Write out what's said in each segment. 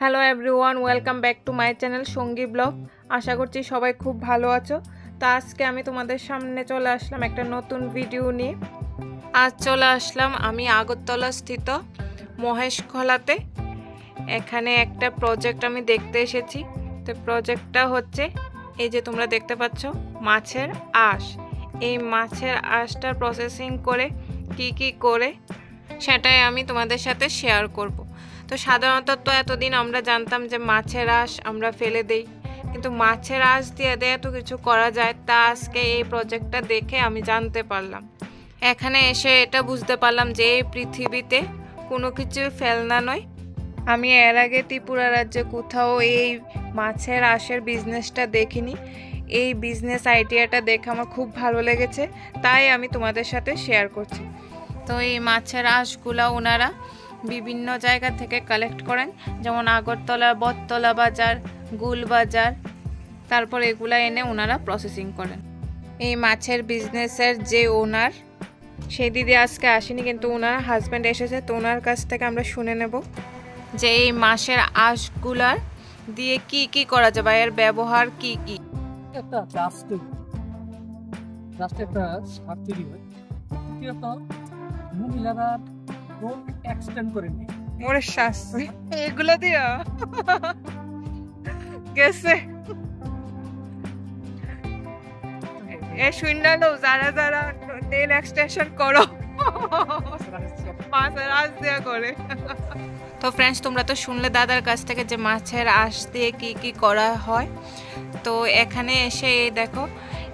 Hello everyone welcome back to my channel Sangi blog আশা করছি সবাই খুব ভালো আছো। তো আজকে আমি তোমাদের সামনে চলে আসলাম একটা নতুন ভিডিও নিয়ে। আজ চলে আসলাম আমি আগরতলা স্থিত মহেশখলাতে। এখানে একটা প্রজেক্ট আমি দেখতে এসেছি। তো প্রজেক্টটা হচ্ছে এই যে তোমরা দেখতে পাচ্ছ মাছের আঁশ। এই মাছের আঁশটার প্রসেসিং করে কি কি করে সেটাই আমি তোমাদের সাথে শেয়ার করব। তো সাধারণত তো এতদিন আমরা জানতাম যে মাছের আঁশ আমরা ফেলে দেই। কিন্তু মাছের আঁশ দিয়ে দিয়ে এত কিছু করা যায়, তা আজকে এই প্রজেক্টটা দেখে আমি জানতে পারলাম। এখানে এসে এটা বুঝতে পারলাম যে এই পৃথিবীতে কোনো কিছু ফেলনা নয়। আমি এর আগে ত্রিপুরা রাজ্যে কোথাও এই মাছের আঁশের বিজনেসটা দেখিনি। এই বিজনেস আইডিয়াটা দেখে আমার খুব ভালো লেগেছে, তাই আমি তোমাদের সাথে শেয়ার করছি। তো এই মাছের আঁশগুলো ওনারা বিভিন্ন জায়গা থেকে কালেক্ট করেন। যেমন আগরতলা, বটতলা বাজার, গুল বাজার। তারপর এগুলা এনে ওনারা প্রসেসিং করেন। এই মাছের বিজনেসের যে ওনার সেই দিদি আজকে আসেনি, কিন্তু ওনার হাজব্যান্ড এসেছে, তো ওনার কাছ থেকে আমরা শুনে নেব যে এই মাছের আঁশগুলার দিয়ে কি কি করা যাবে এর ব্যবহার কি কি। একটা দ্বিতীয়ত মহিলারা রোগ এক্সটেন্ড করে ওরে শাস্ত্রী এগুলো দিয়া গেছে। এ যারা যারা নেল এক্সটেনশন করো। মাছের আঁশ দেওয়া করে। তো ফ্রেন্ডস তোমরা তো শুনলে দাদার কাছ থেকে যে মাছের আঁশ দিয়ে কি কি করা হয়। তো এখানে এসে এই দেখো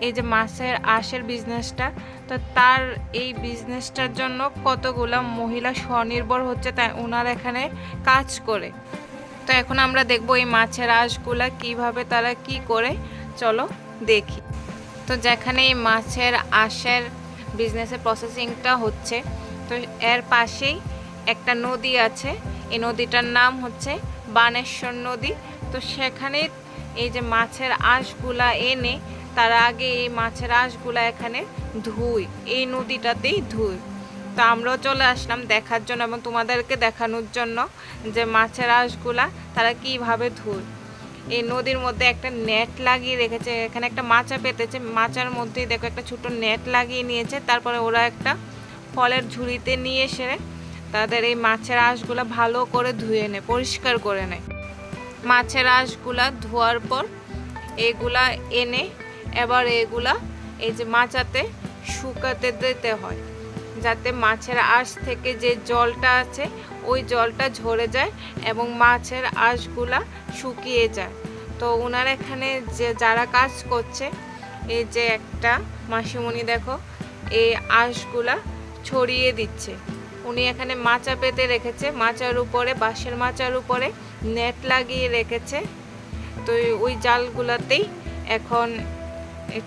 এই যে মাছের আঁশের বিজনেসটা তো তার এই বিজনেসটার জন্য কতগুলো মহিলা স্বনির্ভর হচ্ছে তাই ওনার এখানে কাজ করে। তো এখন আমরা দেখব এই মাছের আঁশগুলা কীভাবে তারা কি করে, চলো দেখি। তো যেখানে এই মাছের আঁশের বিজনেসের প্রসেসিংটা হচ্ছে, তো এর পাশেই একটা নদী আছে, এই নদীটার নাম হচ্ছে বানেশ্বর নদী। তো সেখানে এই যে মাছের আঁশগুলা এনে তার আগে এই মাছের আঁশগুলা এখানে ধুই, এই নদীটাতেই ধুই। তো আমরাও চলে আসলাম দেখার জন্য এবং তোমাদেরকে দেখানোর জন্য যে মাছের আঁশগুলা তারা কীভাবে ধুই। এই নদীর মধ্যে একটা নেট লাগিয়ে রেখেছে, এখানে একটা মাচা পেতেছে, মাচার মধ্যেই দেখো একটা ছোট নেট লাগিয়ে নিয়েছে, তারপরে ওরা একটা ফলের ঝুড়িতে নিয়ে এসে তাদের এই মাছের আঁশগুলা ভালো করে ধুয়ে নেয়, পরিষ্কার করে নেয়। মাছের আঁশগুলা ধোয়ার পর এগুলা এনে এবার এগুলা এই যে মাচাতে শুকাতে দিতে হয়, যাতে মাছের আঁশ থেকে যে জলটা আছে ওই জলটা ঝরে যায় এবং মাছের আঁশগুলা শুকিয়ে যায়। তো ওনার এখানে যে যারা কাজ করছে, এই যে একটা মাসিমণি দেখো, এই আঁশগুলা ছড়িয়ে দিচ্ছে। উনি এখানে মাচা পেতে রেখেছে, মাচার উপরে, বাঁশের মাচার উপরে নেট লাগিয়ে রেখেছে। তো ওই জালগুলাতেই এখন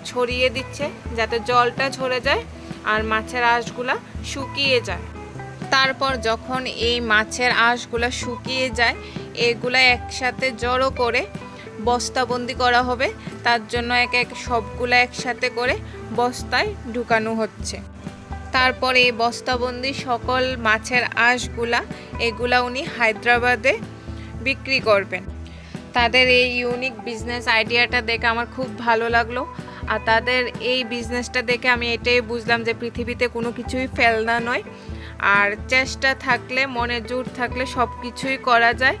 ছড়িয়ে দিচ্ছে যাতে জলটা ঝরে যায় আর মাছের আঁশগুলা শুকিয়ে যায়। তারপর যখন এই মাছের আঁশগুলা শুকিয়ে যায়, এগুলা একসাথে জড়ো করে বস্তাবন্দি করা হবে। তার জন্য এক এক সবগুলা একসাথে করে বস্তায় ঢুকানো হচ্ছে। তারপর এই বস্তাবন্দি সকল মাছের আঁশগুলা এগুলা উনি হায়দ্রাবাদে বিক্রি করবেন। তাদের এই ইউনিক বিজনেস আইডিয়াটা দেখে আমার খুব ভালো লাগল। আর তাদের এই বিজনেসটা দেখে আমি এটাই বুঝলাম যে পৃথিবীতে কোনো কিছুই ফেলনা নয়। আর চেষ্টা থাকলে, মনে জোর থাকলে সব কিছুই করা যায়।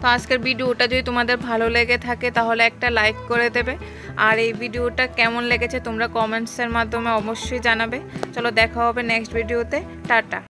তো আজকের ভিডিওটা যদি তোমাদের ভালো লেগে থাকে, তাহলে একটা লাইক করে দেবে। আর এই ভিডিওটা কেমন লেগেছে তোমরা কমেন্টসের মাধ্যমে অবশ্যই জানাবে। চলো দেখা হবে নেক্সট ভিডিওতে টাটা।